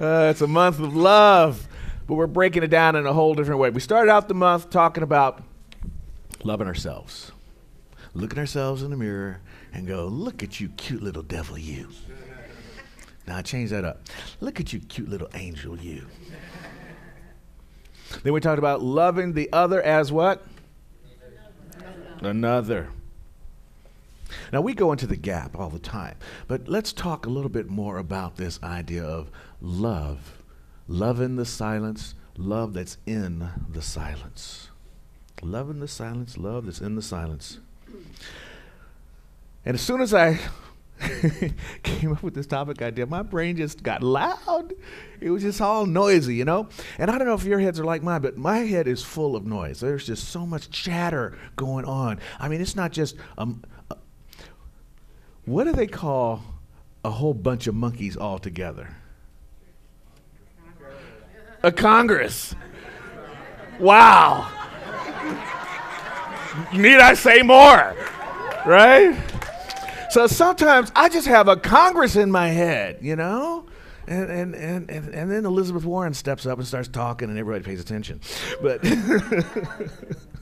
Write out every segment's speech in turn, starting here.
Uh, it's a month of love, but we're breaking it down in a whole different way. We started out the month talking about loving ourselves, looking ourselves in the mirror and go, Look at you, cute little devil, you. Now, I change that up. Look at you, cute little angel, you. Then we talked about loving the other as what? Another. Another. Now, we go into the gap all the time, but let's talk a little bit more about this idea of love. Love in the silence, love that's in the silence. Love in the silence, love that's in the silence. And as soon as I came up with this topic idea, my brain just got loud. It was just all noisy, you know? And I don't know if your heads are like mine, but my head is full of noise. There's just so much chatter going on. I mean, it's not just, um, what do they call a whole bunch of monkeys all together? A Congress. Wow. Need I say more? Right? So sometimes I just have a Congress in my head, you know? And, and, and, and, and then Elizabeth Warren steps up and starts talking, and everybody pays attention. But,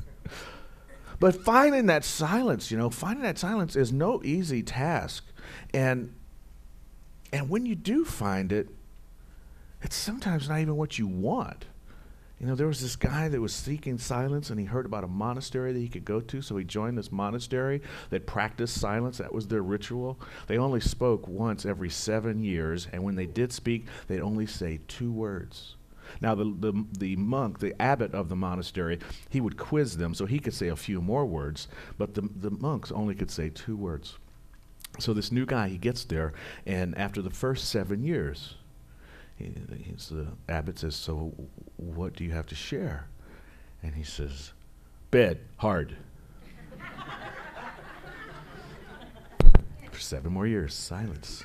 but finding that silence, you know, finding that silence is no easy task. And, and when you do find it, it's sometimes not even what you want. You know, there was this guy that was seeking silence and he heard about a monastery that he could go to, so he joined this monastery that practiced silence. That was their ritual. They only spoke once every seven years, and when they did speak, they'd only say two words. Now, the, the, the monk, the abbot of the monastery, he would quiz them so he could say a few more words, but the, the monks only could say two words. So this new guy, he gets there, and after the first seven years, he, he's the abbot says, "So, what do you have to share?" And he says, "Bed hard." For seven more years, silence.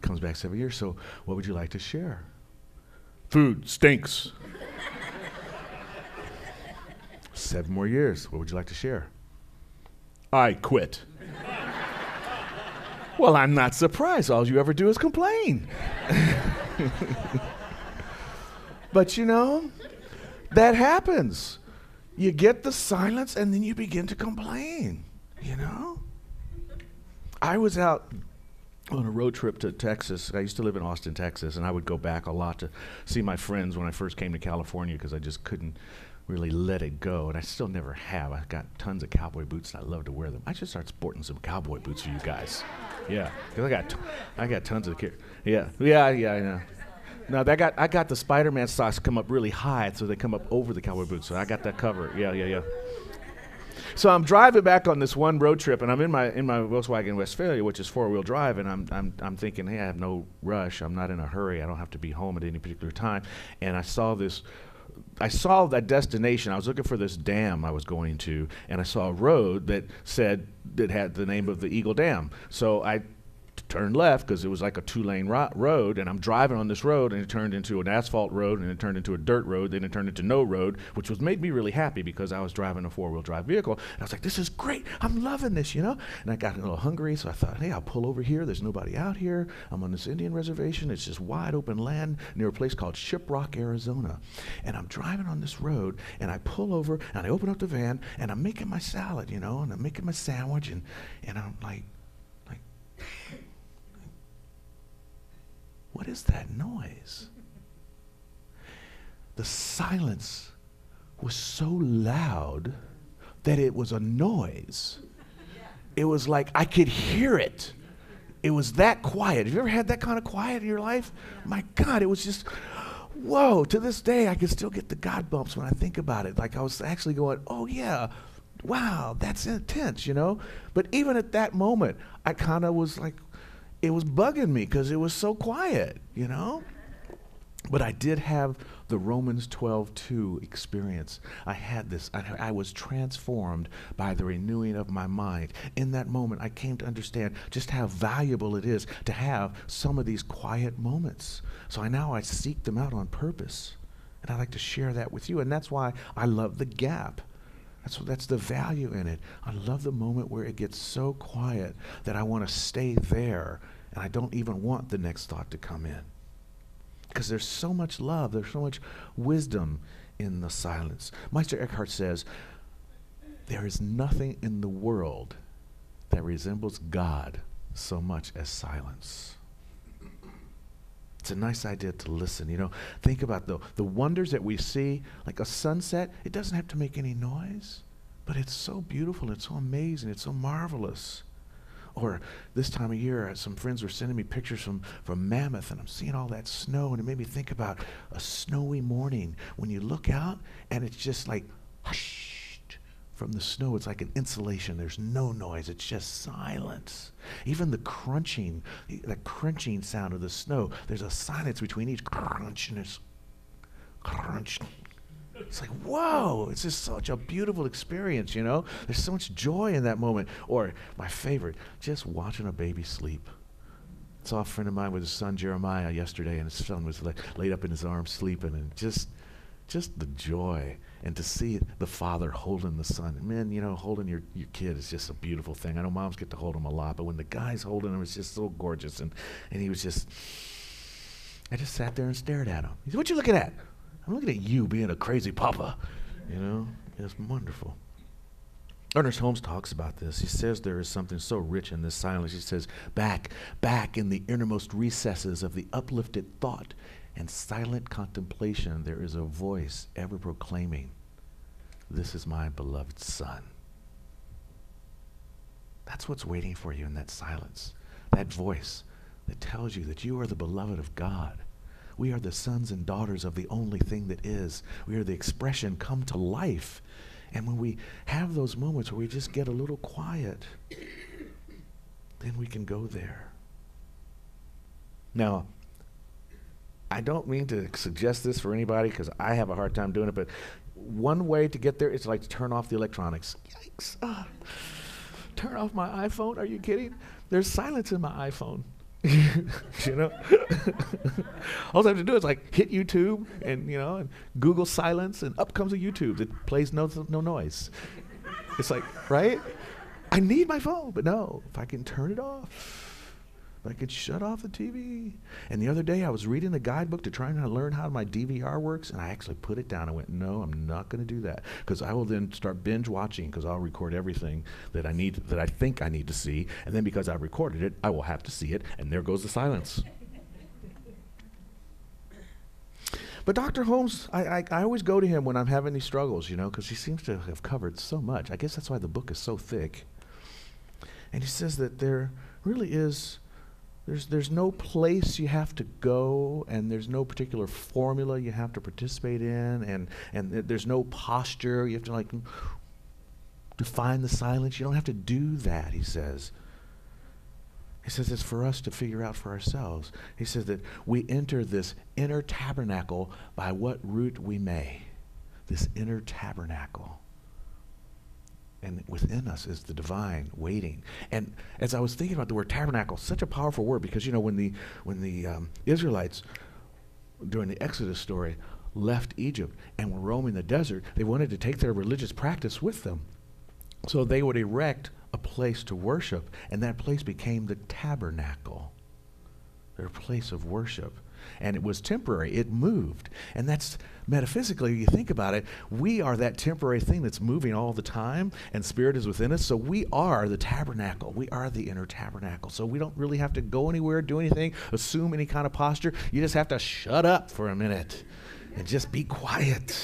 Comes back seven years. So, what would you like to share? Food stinks. seven more years. What would you like to share? I quit. well, I'm not surprised. All you ever do is complain. but you know, that happens. You get the silence and then you begin to complain, you know? I was out on a road trip to Texas. I used to live in Austin, Texas, and I would go back a lot to see my friends when I first came to California because I just couldn't really let it go, and I still never have. I've got tons of cowboy boots, and I love to wear them. I should start sporting some cowboy boots for you guys. Yeah, because I got, t- I got tons of. Ki- yeah, yeah, yeah, I know. No, that got I got the Spider-Man socks come up really high, so they come up over the cowboy boots. So I got that cover. Yeah, yeah, yeah. So I'm driving back on this one road trip, and I'm in my in my Volkswagen Westfalia, which is four-wheel drive, and I'm I'm I'm thinking, hey, I have no rush. I'm not in a hurry. I don't have to be home at any particular time. And I saw this. I saw that destination. I was looking for this dam I was going to, and I saw a road that said that had the name of the Eagle Dam. So I turned left because it was like a two lane ro- road and i'm driving on this road and it turned into an asphalt road and it turned into a dirt road then it turned into no road which was made me really happy because i was driving a four wheel drive vehicle. And i was like this is great. I'm loving this you know? And i got a little hungry so i thought hey i'll pull over here. There's nobody out here. I'm on this indian reservation. It's just wide open land near a place called shiprock arizona. And i'm driving on this road and i pull over and i open up the van and i'm making my salad you know? And i'm making my sandwich and, and i'm like What is that noise? The silence was so loud that it was a noise. It was like I could hear it. It was that quiet. Have you ever had that kind of quiet in your life? My God, it was just, whoa. To this day, I can still get the God bumps when I think about it. Like I was actually going, oh, yeah, wow, that's intense, you know? But even at that moment, I kind of was like, it was bugging me because it was so quiet, you know? But I did have the Romans 12 2 experience. I had this, I, I, was transformed by the renewing of my mind. In that moment, I came to understand just how valuable it is to have some of these quiet moments. So I now I seek them out on purpose. And I like to share that with you. And that's why I love the gap. That's, that's the value in it. I love the moment where it gets so quiet that I want to stay there and I don't even want the next thought to come in. Because there's so much love, there's so much wisdom in the silence. Meister Eckhart says, There is nothing in the world that resembles God so much as silence. It's a nice idea to listen. You know, think about the, the wonders that we see, like a sunset, it doesn't have to make any noise, but it's so beautiful, it's so amazing, it's so marvelous. Or this time of year, uh, some friends were sending me pictures from, from Mammoth, and I'm seeing all that snow, and it made me think about a snowy morning when you look out and it's just like hush from the snow. It's like an insulation. There's no noise. It's just silence. Even the crunching, the crunching sound of the snow, there's a silence between each crunch and it's crunch. It's like, whoa, it's just such a beautiful experience, you know? There's so much joy in that moment. Or my favorite, just watching a baby sleep. Saw a friend of mine with his son Jeremiah yesterday, and his son was like laid up in his arms sleeping, and just just the joy and to see the father holding the son. Man, you know, holding your, your kid is just a beautiful thing. I know moms get to hold him a lot, but when the guy's holding him, it's just so gorgeous. And, and he was just, I just sat there and stared at him. He said, What you looking at? I'm looking at you being a crazy papa. You know, it's wonderful. Ernest Holmes talks about this. He says there is something so rich in this silence. He says, back, back in the innermost recesses of the uplifted thought and silent contemplation, there is a voice ever proclaiming, This is my beloved Son. That's what's waiting for you in that silence. That voice that tells you that you are the beloved of God. We are the sons and daughters of the only thing that is. We are the expression come to life. And when we have those moments where we just get a little quiet, then we can go there. Now, I don't mean to suggest this for anybody because I have a hard time doing it, but one way to get there is like to turn off the electronics. Yikes. Uh, turn off my iPhone? Are you kidding? There's silence in my iPhone. you know? All I have to do is like hit YouTube and, you know, and Google silence and up comes a YouTube that plays no, no noise. It's like, right? I need my phone, but no, if I can turn it off but I could shut off the TV. And the other day, I was reading the guidebook to try and learn how my DVR works, and I actually put it down. I went, no, I'm not going to do that because I will then start binge watching because I'll record everything that I need, that I think I need to see, and then because I recorded it, I will have to see it, and there goes the silence. But Dr. Holmes, I, I, I, always go to him when I'm having these struggles, you know, because he seems to have covered so much. I guess that's why the book is so thick. And he says that there really is there's, there's no place you have to go, and there's no particular formula you have to participate in, and, and there's no posture. You have to, like, define the silence. You don't have to do that, he says. He says it's for us to figure out for ourselves. He says that we enter this inner tabernacle by what route we may. This inner tabernacle and within us is the divine waiting. And as I was thinking about the word tabernacle, such a powerful word because you know when the when the um, Israelites during the Exodus story left Egypt and were roaming the desert, they wanted to take their religious practice with them. So they would erect a place to worship, and that place became the tabernacle, their place of worship and it was temporary. It moved. And that's metaphysically, you think about it, we are that temporary thing that's moving all the time, and Spirit is within us. So we are the tabernacle. We are the inner tabernacle. So we don't really have to go anywhere, do anything, assume any kind of posture. You just have to shut up for a minute and just be quiet.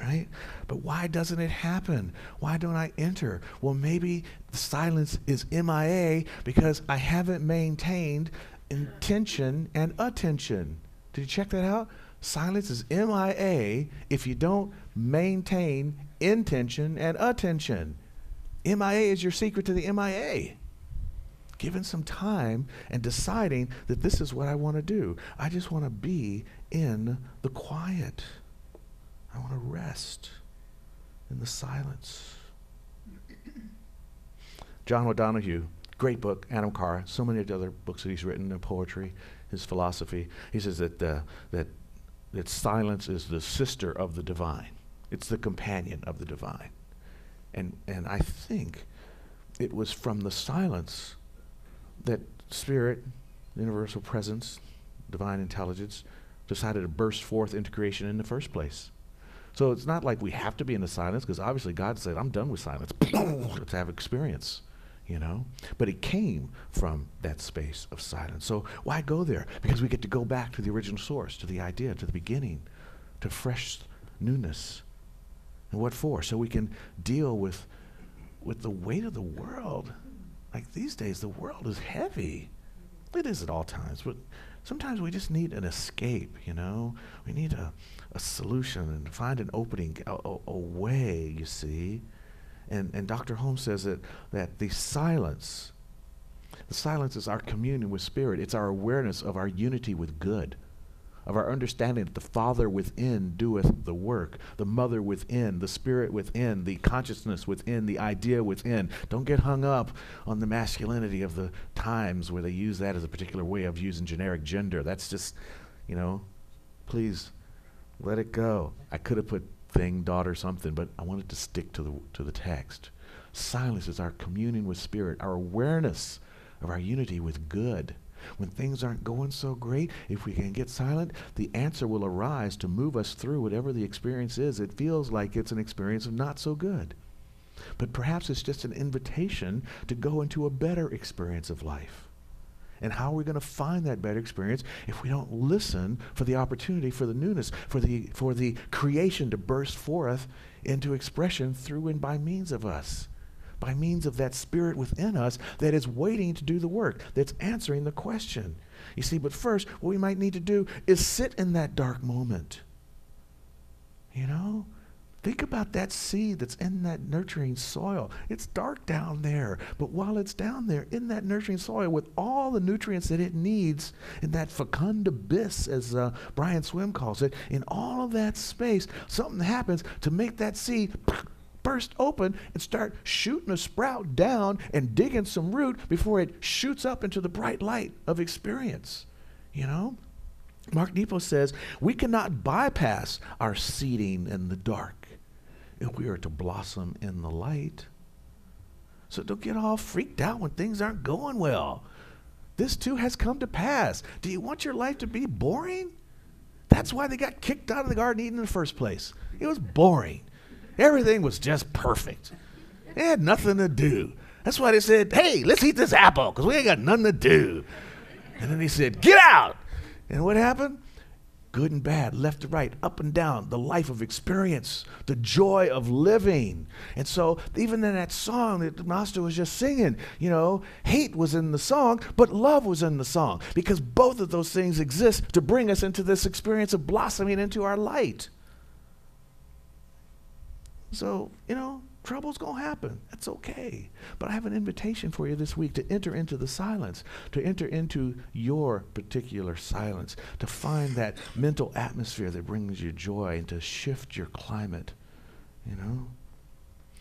Right? But why doesn't it happen? Why don't I enter? Well, maybe the silence is MIA because I haven't maintained intention and attention. Did you check that out? Silence is MIA if you don't maintain intention and attention. MIA is your secret to the MIA. Giving some time and deciding that this is what I want to do. I just want to be in the quiet. I want to rest in the silence. John O'Donohue Great book, Anam Cara. So many of the other books that he's written in poetry, his philosophy. He says that uh, that that silence is the sister of the divine. It's the companion of the divine. And and I think it was from the silence that spirit, universal presence, divine intelligence, decided to burst forth into creation in the first place. So it's not like we have to be in the silence because obviously God said, I'm done with silence. Let's have experience, you know? But it came from that space of silence. So why go there? Because we get to go back to the original source, to the idea, to the beginning, to fresh newness. And what for? So we can deal with, with the weight of the world. Like these days, the world is heavy. It is at all times, but sometimes we just need an escape, you know? We need a, a solution and find an opening, a, a, a way, you see. And, and Dr. Holmes says that, that the silence, the silence is our communion with spirit. It's our awareness of our unity with good of our understanding that the Father within doeth the work, the mother within, the spirit within, the consciousness within, the idea within. Don't get hung up on the masculinity of the times where they use that as a particular way of using generic gender. That's just, you know, please let it go. I could have put thing, daughter, something, but I wanted to stick to the to the text. Silence is our communion with spirit, our awareness of our unity with good. When things aren't going so great, if we can get silent, the answer will arise to move us through whatever the experience is. It feels like it's an experience of not so good. But perhaps it's just an invitation to go into a better experience of life. And how are we going to find that better experience if we don't listen for the opportunity for the newness, for the, for the creation to burst forth into expression through and by means of us? by means of that spirit within us that is waiting to do the work, that's answering the question. You see, but first, what we might need to do is sit in that dark moment. You know? Think about that seed that's in that nurturing soil. It's dark down there, but while it's down there in that nurturing soil with all the nutrients that it needs in that fecund abyss, as uh, Brian Swimme calls it, in all of that space, something happens to make that seed burst open and start shooting a sprout down and digging some root before it shoots up into the bright light of experience. You know? Mark Nepo says we cannot bypass our seeding in the dark if we are to blossom in the light. So don't get all freaked out when things aren't going well. This too has come to pass. Do you want your life to be boring? That's why they got kicked out of the Garden of Eden in the first place. It was boring. Everything was just perfect. They had nothing to do. That's why they said, hey, let's eat this apple because we ain't got nothing to do. And then he said, get out. And what happened? Good and bad, left to right, up and down, the life of experience, the joy of living. And so, even in that song that the master was just singing, you know, hate was in the song, but love was in the song because both of those things exist to bring us into this experience of blossoming into our light. So, you know, trouble's going to happen. That's okay. But I have an invitation for you this week to enter into the silence, to enter into your particular silence, to find that mental atmosphere that brings you joy and to shift your climate. You know?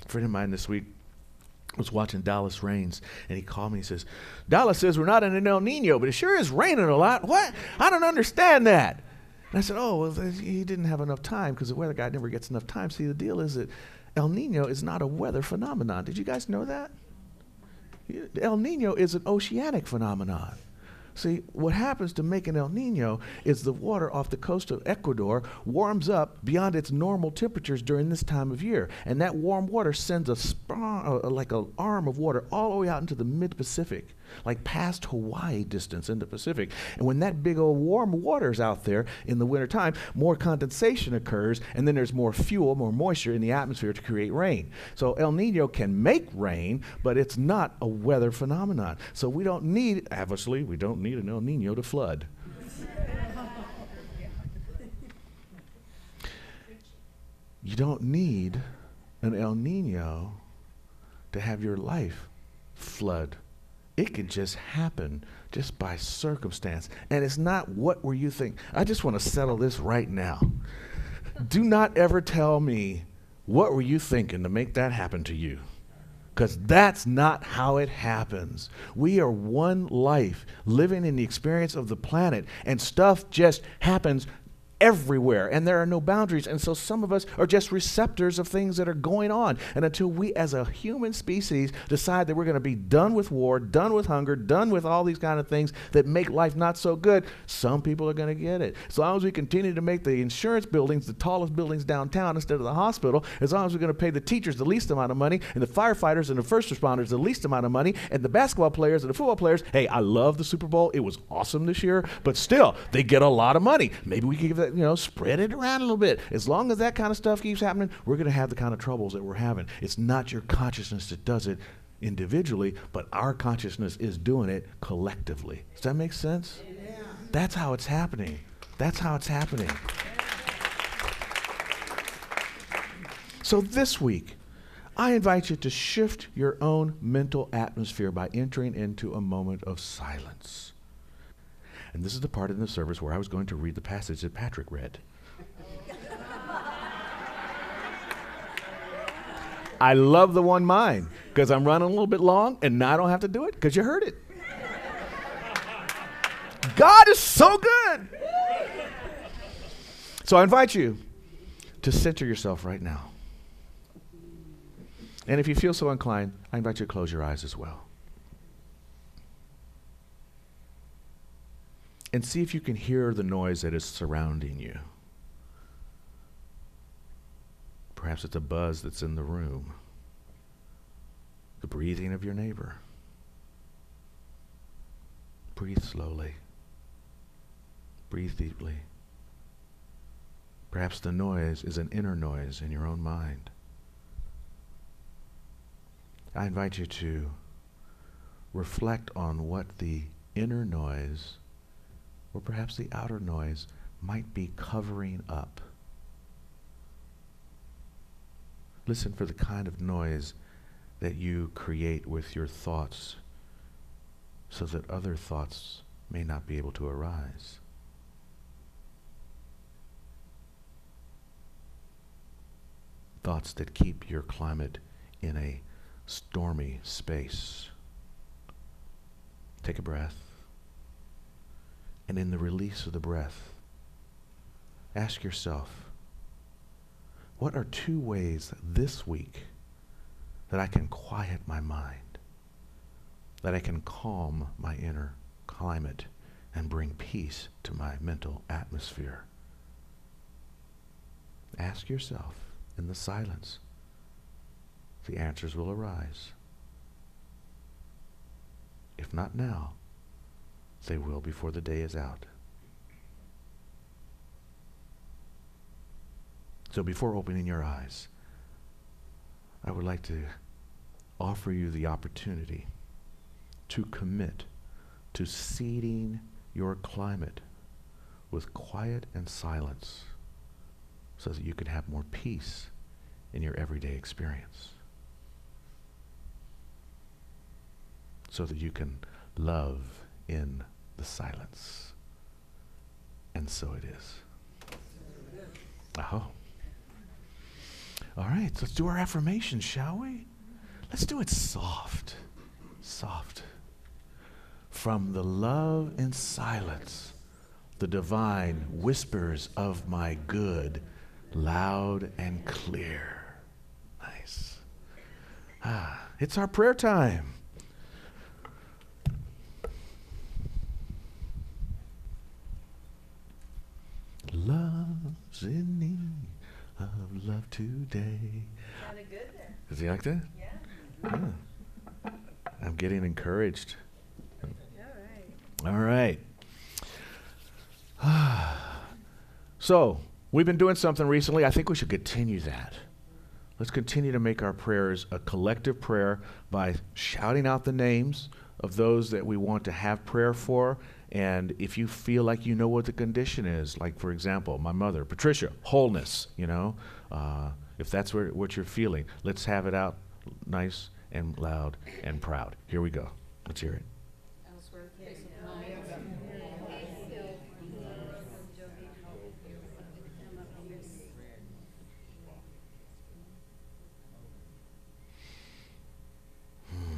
A friend of mine this week was watching Dallas Raines, and he called me and says, Dallas says we're not in an El Nino, but it sure is raining a lot. What? I don't understand that. And I said, oh, well, he didn't have enough time because the weather guy never gets enough time. See, the deal is that El Nino is not a weather phenomenon. Did you guys know that? El Nino is an oceanic phenomenon. See, what happens to make an El Nino is the water off the coast of Ecuador warms up beyond its normal temperatures during this time of year. And that warm water sends a, uh, like an arm of water all the way out into the mid Pacific like past Hawaii distance in the Pacific. And when that big old warm water's out there in the wintertime, more condensation occurs, and then there's more fuel, more moisture in the atmosphere to create rain. So El Nino can make rain, but it's not a weather phenomenon. So we don't need, obviously, we don't need an El Nino to flood. you don't need an El Nino to have your life flood it can just happen just by circumstance. And it's not what were you thinking. I just want to settle this right now. Do not ever tell me what were you thinking to make that happen to you. Because that's not how it happens. We are one life living in the experience of the planet, and stuff just happens everywhere and there are no boundaries. And so some of us are just receptors of things that are going on. And until we as a human species decide that we're going to be done with war, done with hunger, done with all these kind of things that make life not so good, some people are going to get it. As long as we continue to make the insurance buildings the tallest buildings downtown instead of the hospital, as long as we're going to pay the teachers the least amount of money and the firefighters and the first responders the least amount of money and the basketball players and the football players, hey, I love the Super Bowl. It was awesome this year, but still, they get a lot of money. Maybe we can give that, you know, spread it around a little bit. As long as that kind of stuff keeps happening, we're going to have the kind of troubles that we're having. It's not your consciousness that does it individually, but our consciousness is doing it collectively. Does that make sense? Yeah. That's how it's happening. That's how it's happening. So this week, I invite you to shift your own mental atmosphere by entering into a moment of silence. And this is the part in the service where I was going to read the passage that Patrick read. I love the one mine because I'm running a little bit long and now I don't have to do it because you heard it. God is so good. So I invite you to center yourself right now. And if you feel so inclined, I invite you to close your eyes as well. And see if you can hear the noise that is surrounding you. Perhaps it's a buzz that's in the room, the breathing of your neighbor. Breathe slowly, breathe deeply. Perhaps the noise is an inner noise in your own mind. I invite you to reflect on what the inner noise or perhaps the outer noise might be covering up. Listen for the kind of noise that you create with your thoughts so that other thoughts may not be able to arise. Thoughts that keep your climate in a stormy space. Take a breath and in the release of the breath, ask yourself what are two ways this week that I can quiet my mind, that I can calm my inner climate and bring peace to my mental atmosphere? Ask yourself in the silence. The answers will arise. If not now, they will before the day is out. So before opening your eyes, I would like to offer you the opportunity to commit to seeding your climate with quiet and silence so that you can have more peace in your everyday experience. So that you can love in the silence. And so it is. Oh. All right, let's do our affirmation, shall we? Let's do it soft. Soft. From the love in silence, the divine whispers of my good, loud and clear. Nice. Ah, it's our prayer time. Love's in need of love today. Sounded good there. Is he like that? Yeah. yeah. I'm getting encouraged. All right. All right. so, we've been doing something recently. I think we should continue that. Let's continue to make our prayers a collective prayer by shouting out the names of those that we want to have prayer for and if you feel like you know what the condition is, like for example, my mother, Patricia, wholeness, you know, uh, if that's where, what you're feeling, let's have it out nice and loud and proud. Here we go. Let's hear it. Hmm.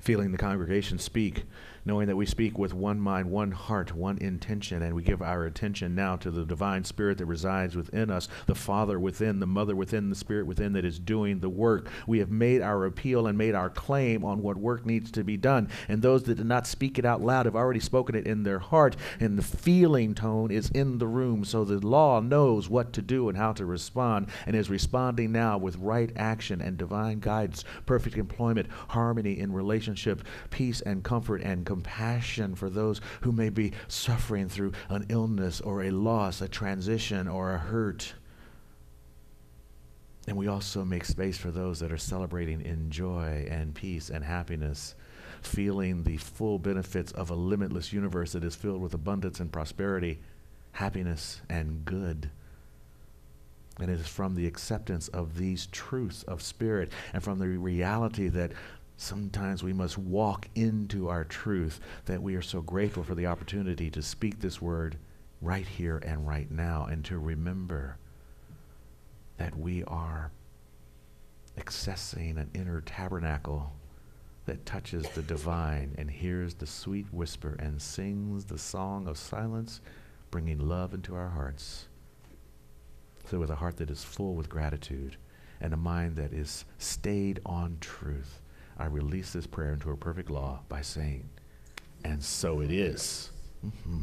Feeling the congregation speak knowing that we speak with one mind, one heart, one intention, and we give our attention now to the divine spirit that resides within us, the Father within, the Mother within, the Spirit within that is doing the work. We have made our appeal and made our claim on what work needs to be done. And those that did not speak it out loud have already spoken it in their heart, and the feeling tone is in the room, so the law knows what to do and how to respond, and is responding now with right action and divine guidance, perfect employment, harmony in relationship, peace and comfort and compassion for those who may be suffering through an illness or a loss, a transition or a hurt. And we also make space for those that are celebrating in joy and peace and happiness, feeling the full benefits of a limitless universe that is filled with abundance and prosperity, happiness and good. And it is from the acceptance of these truths of spirit and from the reality that sometimes we must walk into our truth that we are so grateful for the opportunity to speak this word right here and right now and to remember that we are accessing an inner tabernacle that touches the divine and hears the sweet whisper and sings the song of silence, bringing love into our hearts. So, with a heart that is full with gratitude and a mind that is stayed on truth, I release this prayer into a perfect law by saying, and so it is. Mm-hmm.